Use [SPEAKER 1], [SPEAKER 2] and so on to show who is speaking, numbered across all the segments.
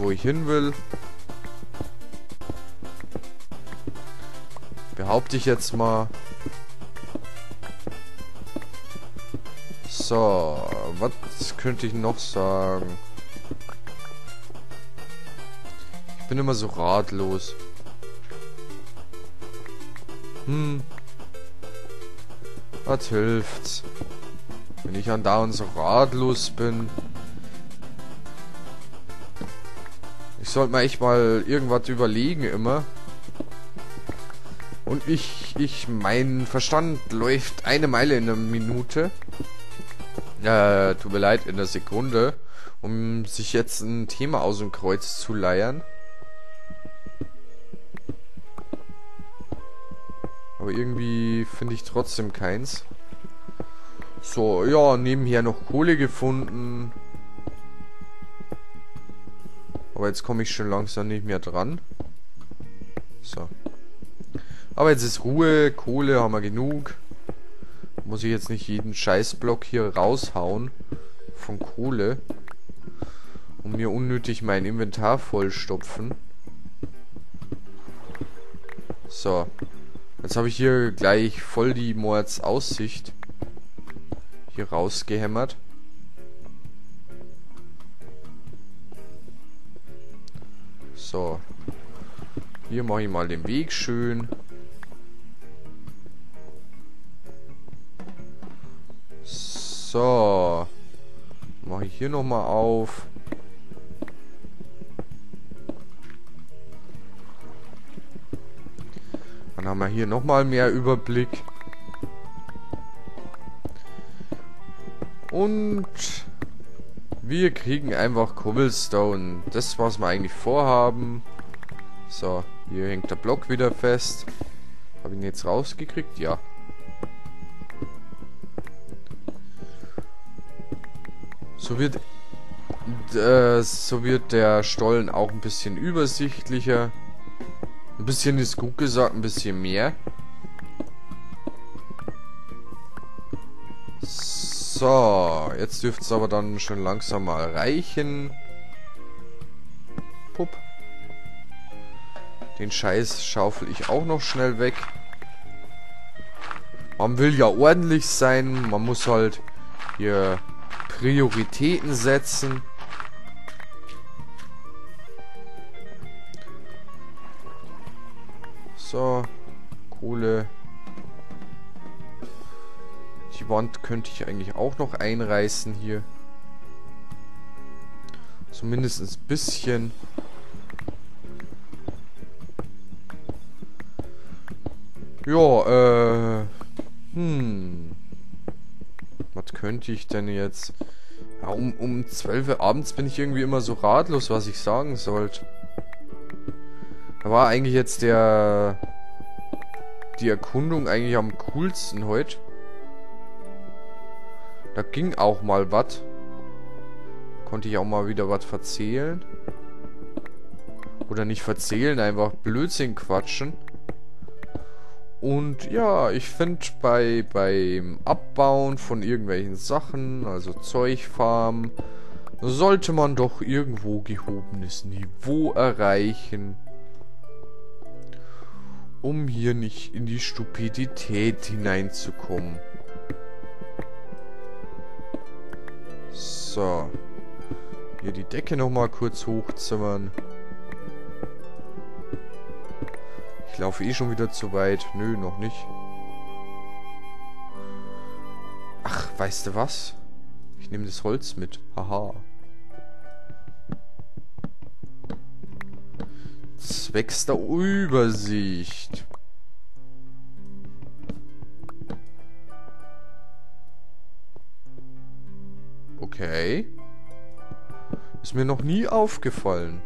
[SPEAKER 1] wo ich hin will. Behaupte ich jetzt mal. So, was könnte ich noch sagen? Ich bin immer so ratlos. Hm. Was hilft's? Wenn ich andauernd so ratlos bin. Ich sollte mir echt mal irgendwas überlegen immer. Und ich, ich, mein Verstand läuft eine Meile in einer Minute. Äh, tut mir leid, in der Sekunde. Um sich jetzt ein Thema aus dem Kreuz zu leiern. Aber irgendwie finde ich trotzdem keins. So, ja, nebenher noch Kohle gefunden. Aber jetzt komme ich schon langsam nicht mehr dran. So. Aber jetzt ist Ruhe, Kohle haben wir genug. Muss ich jetzt nicht jeden Scheißblock hier raushauen von Kohle. Und mir unnötig mein Inventar vollstopfen. So. Jetzt habe ich hier gleich voll die Mordsaussicht hier rausgehämmert. Hier mache ich mal den Weg schön. So. Mache ich hier nochmal auf. Dann haben wir hier nochmal mehr Überblick. Und wir kriegen einfach Cobblestone. Das, was wir eigentlich vorhaben. So, hier hängt der Block wieder fest. Habe ich ihn jetzt rausgekriegt? Ja. So wird, äh, so wird der Stollen auch ein bisschen übersichtlicher. Ein bisschen ist gut gesagt, ein bisschen mehr. So, jetzt dürfte es aber dann schon langsam mal reichen. Den Scheiß schaufel ich auch noch schnell weg. Man will ja ordentlich sein. Man muss halt hier Prioritäten setzen. So, Kohle. Die Wand könnte ich eigentlich auch noch einreißen hier. Zumindest ein bisschen. Ja, äh... Hm könnte ich denn jetzt... Ja, um, um 12 Uhr abends bin ich irgendwie immer so ratlos, was ich sagen sollte. Da war eigentlich jetzt der... Die Erkundung eigentlich am coolsten heute. Da ging auch mal was. Konnte ich auch mal wieder was verzählen. Oder nicht verzählen, einfach Blödsinn quatschen. Und ja, ich finde bei beim Abbauen von irgendwelchen Sachen, also Zeugfarmen, sollte man doch irgendwo gehobenes Niveau erreichen, um hier nicht in die Stupidität hineinzukommen. So. Hier die Decke nochmal kurz hochzimmern. Ich laufe eh schon wieder zu weit. Nö, noch nicht. Ach, weißt du was? Ich nehme das Holz mit. Haha. Zwecks der Übersicht. Okay. Ist mir noch nie aufgefallen.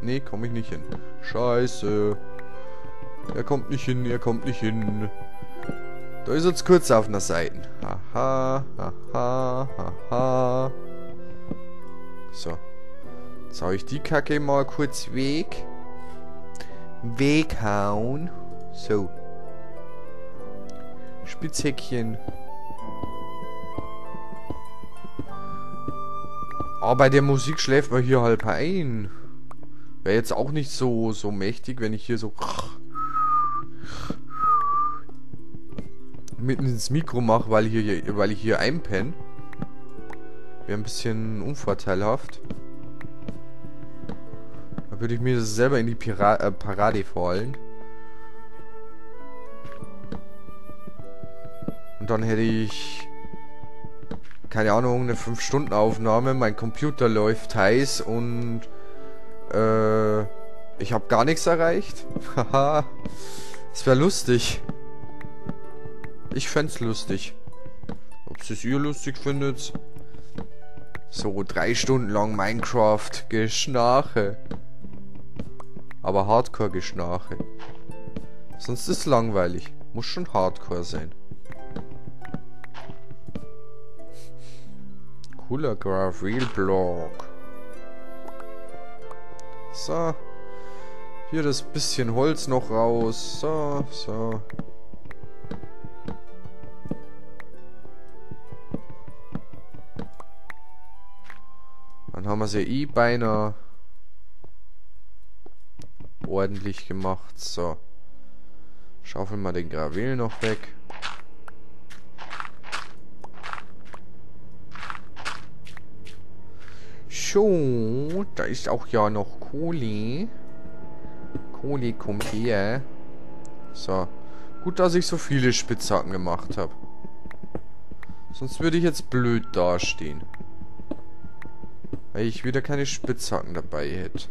[SPEAKER 1] Nee, komme ich nicht hin. Scheiße. Er kommt nicht hin, er kommt nicht hin. Da ist jetzt kurz auf einer Seite. Haha, haha, haha. So. Jetzt hau ich die Kacke mal kurz weg. Weghauen. So. Spitzhäckchen. Aber bei der Musik schläft man hier halb ein. Wäre jetzt auch nicht so, so mächtig, wenn ich hier so mitten ins Mikro mache, weil, hier, weil ich hier einpenne. Wäre ein bisschen unvorteilhaft. Da würde ich mir das selber in die Pira äh, Parade fallen. Und dann hätte ich... Keine Ahnung, eine 5-Stunden-Aufnahme. Mein Computer läuft heiß und... Äh... Ich habe gar nichts erreicht. Haha. das wäre lustig. Ich fände lustig. Ob es ihr lustig findet? So drei Stunden lang Minecraft-Geschnache. Aber Hardcore-Geschnache. Sonst ist es langweilig. Muss schon Hardcore sein. Cooler Gravel-Block. So. Hier das bisschen Holz noch raus. So, so. Dann haben wir sie eh beinahe ordentlich gemacht. So. Schaufeln wir den Gravel noch weg. So, da ist auch ja noch Kohle. Kohle kommt her. So. Gut, dass ich so viele Spitzhacken gemacht habe. Sonst würde ich jetzt blöd dastehen. Weil ich wieder keine Spitzhacken dabei hätte.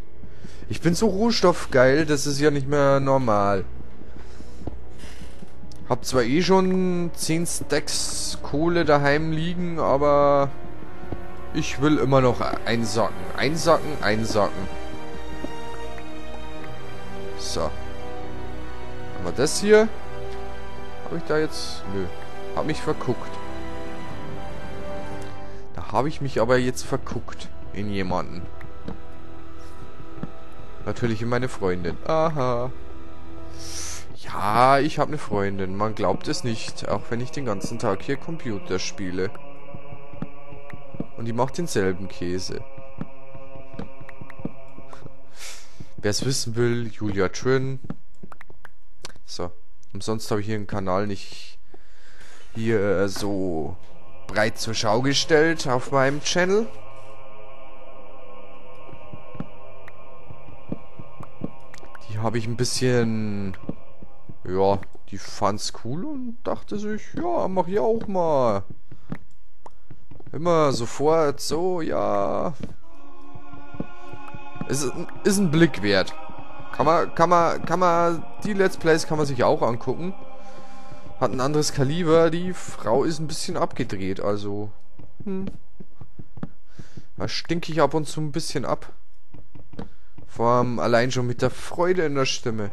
[SPEAKER 1] Ich bin so rohstoffgeil, das ist ja nicht mehr normal. Hab zwar eh schon 10 Stacks Kohle daheim liegen, aber ich will immer noch einsacken. Einsacken, einsacken. So. Haben wir das hier? Habe ich da jetzt... Nö. Hab mich verguckt. Da habe ich mich aber jetzt verguckt in jemanden. Natürlich in meine Freundin. Aha. Ja, ich habe eine Freundin. Man glaubt es nicht, auch wenn ich den ganzen Tag hier Computer spiele. Und die macht denselben Käse. Wer es wissen will, Julia Trin. So. Umsonst habe ich hier einen Kanal nicht hier äh, so breit zur Schau gestellt auf meinem Channel. habe ich ein bisschen... Ja, die fand's cool und dachte sich, ja, mach ich auch mal. Immer sofort so, ja. Es ist, ist ein Blick wert. Kann man, kann man, kann man, die Let's Plays kann man sich auch angucken. Hat ein anderes Kaliber. Die Frau ist ein bisschen abgedreht, also. Hm. Da stinke ich ab und zu ein bisschen ab. Vor allem allein schon mit der Freude in der Stimme.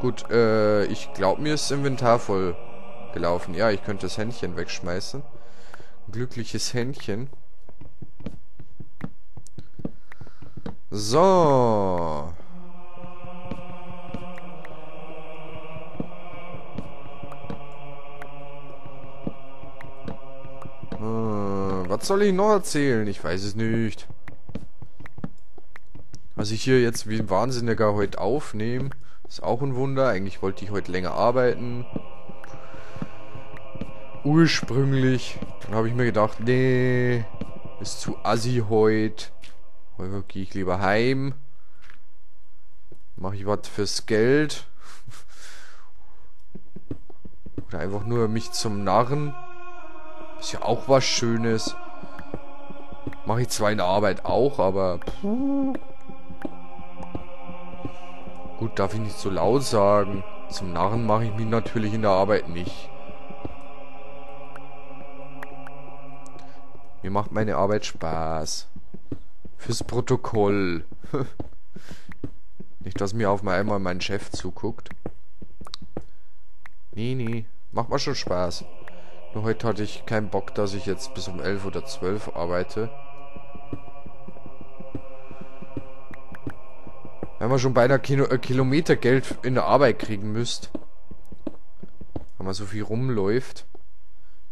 [SPEAKER 1] Gut, äh, ich glaube, mir ist das Inventar voll gelaufen. Ja, ich könnte das Händchen wegschmeißen. glückliches Händchen. So. Was soll ich noch erzählen? Ich weiß es nicht. Was ich hier jetzt wie ein Wahnsinniger heute aufnehme, ist auch ein Wunder. Eigentlich wollte ich heute länger arbeiten. Ursprünglich. Dann habe ich mir gedacht, nee, ist zu assi heute. Heute gehe ich lieber heim. Mache ich was fürs Geld. Oder einfach nur mich zum Narren. Ist ja auch was Schönes. Mache ich zwar in der Arbeit auch, aber... Gut, darf ich nicht so laut sagen. Zum Narren mache ich mich natürlich in der Arbeit nicht. Mir macht meine Arbeit Spaß. Fürs Protokoll. nicht, dass mir auf einmal mein Chef zuguckt. Nee, nee. Macht mal schon Spaß. Nur heute hatte ich keinen Bock, dass ich jetzt bis um 11 oder 12 arbeite. Wenn man schon beinahe Kilo äh, Kilometer Geld in der Arbeit kriegen müsst. Wenn man so viel rumläuft.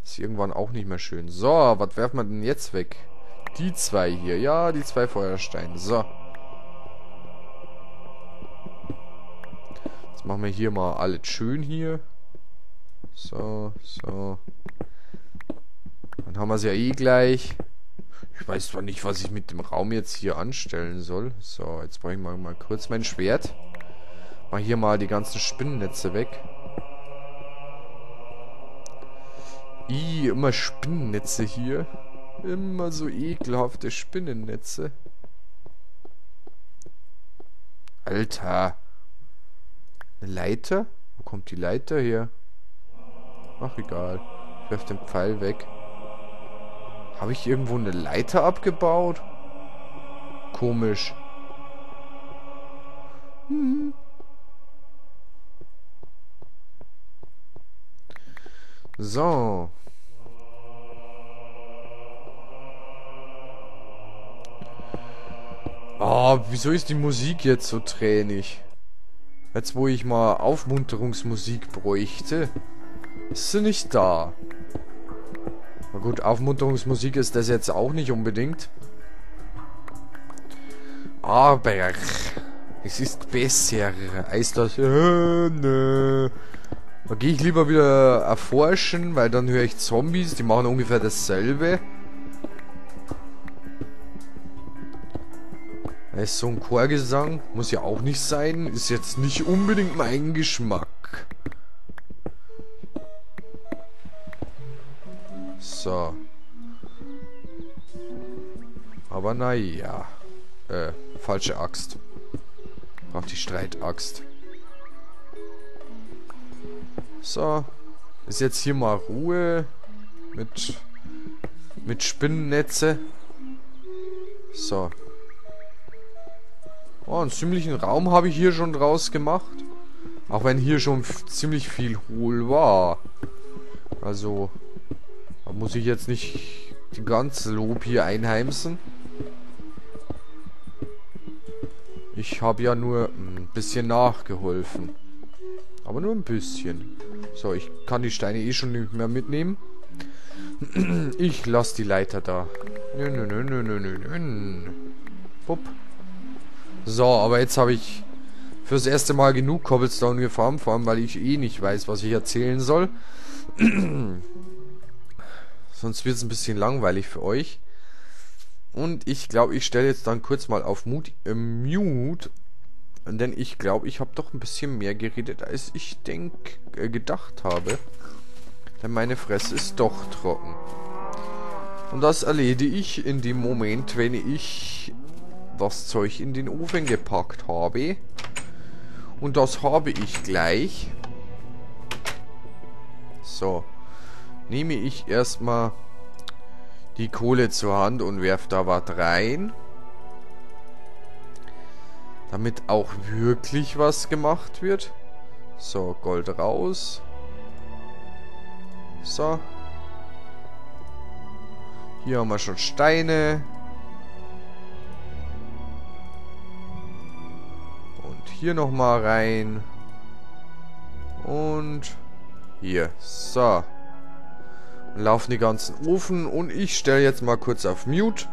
[SPEAKER 1] Ist irgendwann auch nicht mehr schön. So, was werfen wir denn jetzt weg? Die zwei hier. Ja, die zwei Feuersteine. So. Jetzt machen wir hier mal alles schön hier. So, so. Dann haben wir es ja eh gleich. Ich weiß zwar nicht, was ich mit dem Raum jetzt hier anstellen soll. So, jetzt brauche ich mal, mal kurz mein Schwert. Mal hier mal die ganzen Spinnennetze weg. I, immer Spinnennetze hier. Immer so ekelhafte Spinnennetze. Alter. Eine Leiter? Wo kommt die Leiter her? Ach, egal. Ich werf den Pfeil weg. Habe ich irgendwo eine Leiter abgebaut? Komisch. Hm. So. Oh, wieso ist die Musik jetzt so tränig? Jetzt, wo ich mal Aufmunterungsmusik bräuchte, ist sie nicht da. Na gut, Aufmunterungsmusik ist das jetzt auch nicht unbedingt. Aber es ist besser als das. Da gehe ich lieber wieder erforschen, weil dann höre ich Zombies, die machen ungefähr dasselbe. Da ist so ein Chorgesang, muss ja auch nicht sein, ist jetzt nicht unbedingt mein Geschmack. So. Aber naja. Äh, falsche Axt. Brauch die Streitaxt. So. Ist jetzt hier mal Ruhe. Mit. Mit Spinnennetze. So. Oh, einen ziemlichen Raum habe ich hier schon draus gemacht. Auch wenn hier schon ziemlich viel hohl war. Also. Da muss ich jetzt nicht die ganze Lob hier einheimsen. Ich habe ja nur ein bisschen nachgeholfen. Aber nur ein bisschen. So, ich kann die Steine eh schon nicht mehr mitnehmen. Ich lasse die Leiter da. Nö, nö, nö, nö, nö, nö, nö. Pup. So, aber jetzt habe ich fürs erste Mal genug Cobblestone gefarmt, vor allem weil ich eh nicht weiß, was ich erzählen soll. Sonst wird es ein bisschen langweilig für euch. Und ich glaube, ich stelle jetzt dann kurz mal auf Mut, äh, Mute. Denn ich glaube, ich habe doch ein bisschen mehr geredet, als ich denk, äh, gedacht habe. Denn meine Fresse ist doch trocken. Und das erledige ich in dem Moment, wenn ich das Zeug in den Ofen gepackt habe. Und das habe ich gleich. So nehme ich erstmal die Kohle zur Hand und werfe da was rein. Damit auch wirklich was gemacht wird. So, Gold raus. So. Hier haben wir schon Steine. Und hier nochmal rein. Und hier. So laufen die ganzen Ofen und ich stelle jetzt mal kurz auf Mute.